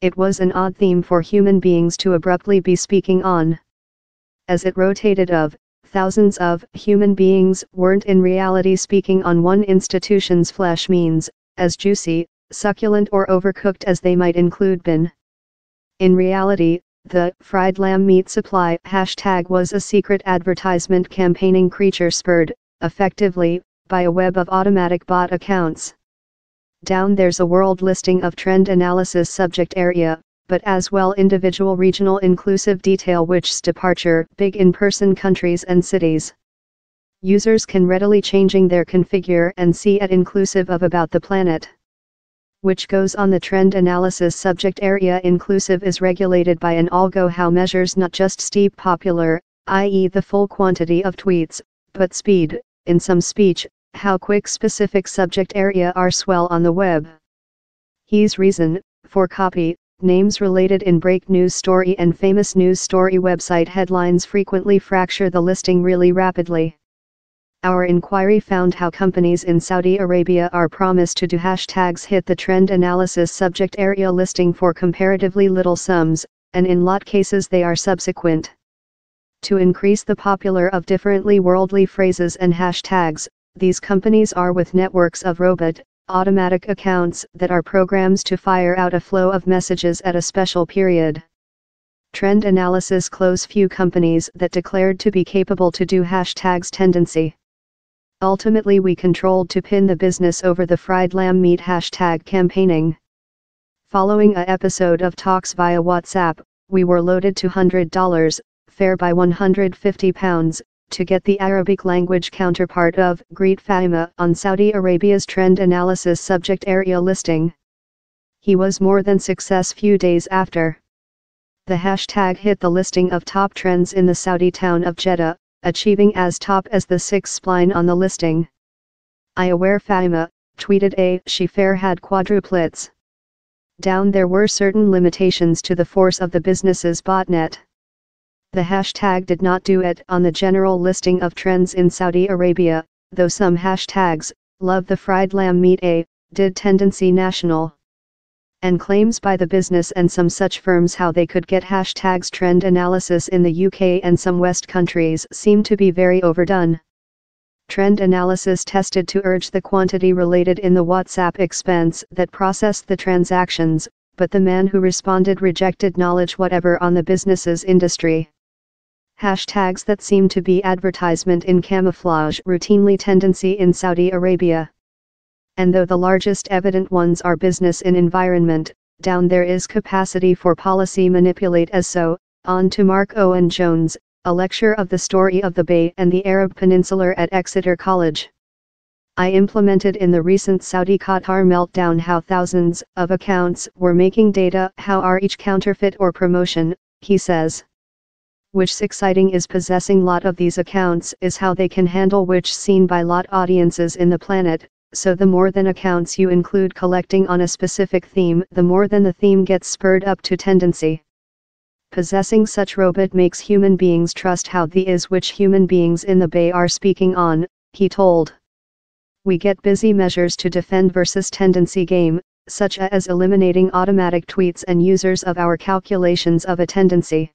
it was an odd theme for human beings to abruptly be speaking on. As it rotated of, thousands of human beings weren't in reality speaking on one institution's flesh means, as juicy, succulent or overcooked as they might include been. In reality, the fried lamb meat supply hashtag was a secret advertisement campaigning creature spurred, effectively, by a web of automatic bot accounts. Down there's a world listing of trend analysis subject area, but as well individual regional inclusive detail which's departure big in-person countries and cities. Users can readily changing their configure and see at inclusive of about the planet which goes on the trend analysis subject area inclusive is regulated by an algo how measures not just steep popular, i.e. the full quantity of tweets, but speed, in some speech, how quick specific subject area are swell on the web. He's reason, for copy, names related in break news story and famous news story website headlines frequently fracture the listing really rapidly. Our inquiry found how companies in Saudi Arabia are promised to do hashtags hit the trend analysis subject area listing for comparatively little sums, and in lot cases they are subsequent. To increase the popular of differently worldly phrases and hashtags, these companies are with networks of robot, automatic accounts that are programs to fire out a flow of messages at a special period. Trend analysis close few companies that declared to be capable to do hashtags tendency. Ultimately we controlled to pin the business over the fried lamb meat hashtag campaigning. Following a episode of talks via WhatsApp, we were loaded to $100, fair by 150 pounds, to get the Arabic language counterpart of Greet Fatima on Saudi Arabia's trend analysis subject area listing. He was more than success few days after. The hashtag hit the listing of top trends in the Saudi town of Jeddah, achieving as top as the sixth spline on the listing. I aware Fatima, tweeted a she fair had quadruplets. Down there were certain limitations to the force of the business's botnet. The hashtag did not do it on the general listing of trends in Saudi Arabia, though some hashtags, love the fried lamb meat a, did tendency national and claims by the business and some such firms how they could get hashtags trend analysis in the UK and some West countries seem to be very overdone. Trend analysis tested to urge the quantity related in the WhatsApp expense that processed the transactions, but the man who responded rejected knowledge whatever on the business's industry. Hashtags that seem to be advertisement in camouflage routinely tendency in Saudi Arabia and though the largest evident ones are business and environment, down there is capacity for policy manipulate as so, on to Marc Owen Jones, a lecturer of the story of the Bay and the Arab Peninsula at Exeter College. I implemented in the recent Saudi Qatar meltdown how thousands of accounts were making data how are each counterfeit or promotion, he says. Which exciting is possessing lot of these accounts is how they can handle which seen by lot audiences in the planet, so the more than accounts you include collecting on a specific theme, the more than the theme gets spurred up to tendency. Possessing such robot makes human beings trust how the is which human beings in the bay are speaking on, he told. We get busy measures to defend versus tendency game, such as eliminating automatic tweets and users of our calculations of a tendency.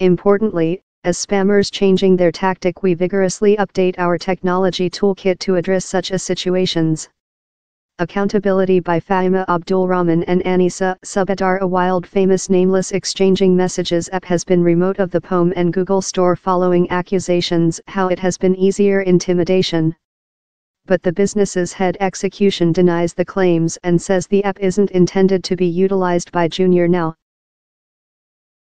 Importantly, as spammers changing their tactic we vigorously update our technology toolkit to address such a situations. Accountability by Fahima Abdul Rahman and Anisa Subedar A wild famous nameless exchanging messages app has been remote of the POM and Google Store following accusations how it has been easier intimidation. But the business's head execution denies the claims and says the app isn't intended to be utilized by junior now,